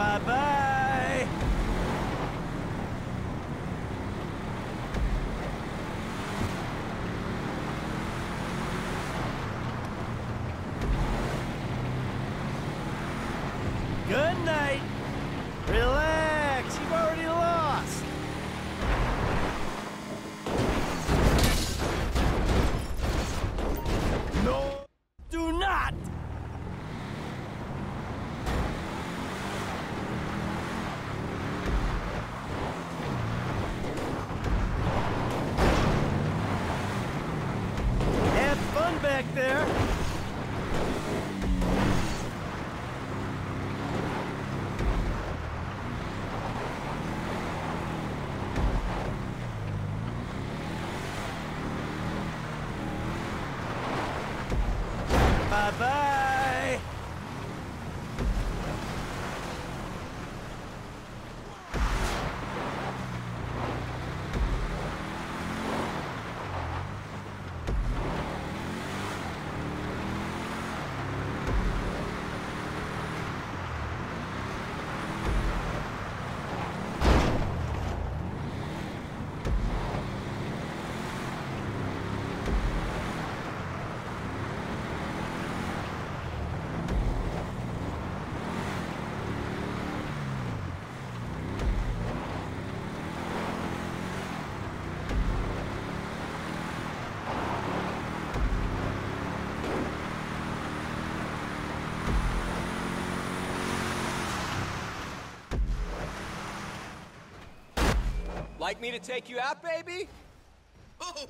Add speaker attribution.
Speaker 1: Bye-bye. Good night. Relax. there? Bye-bye.
Speaker 2: Like me to take you out, baby?
Speaker 3: Oh,